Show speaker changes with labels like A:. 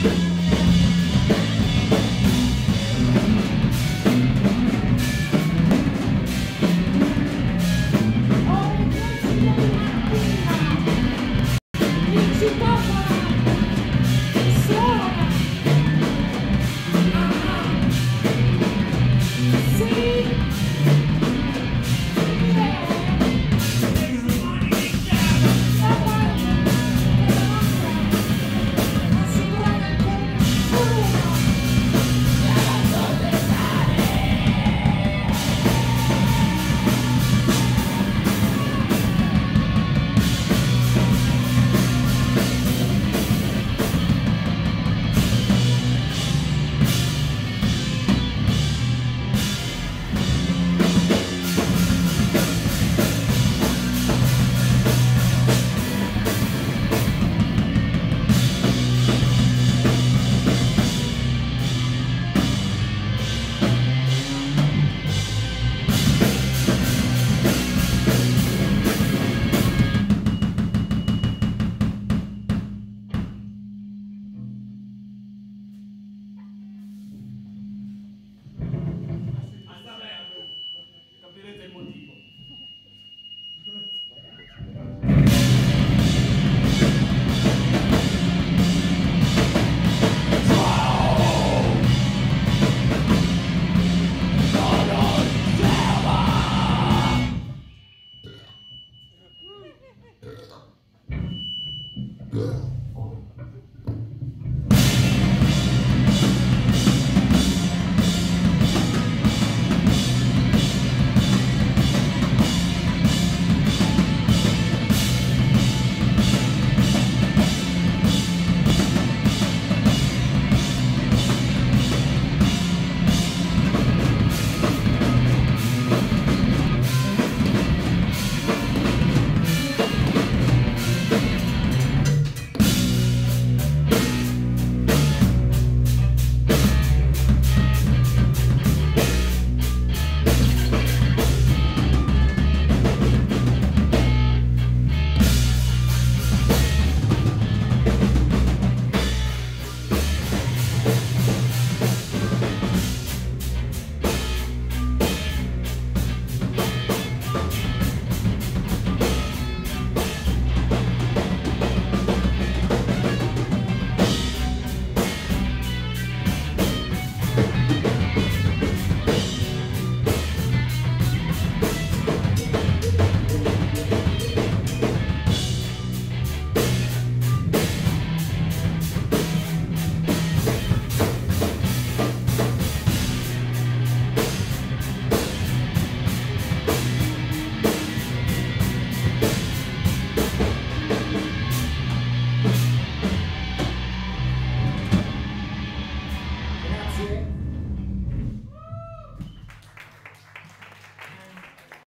A: Thank girl.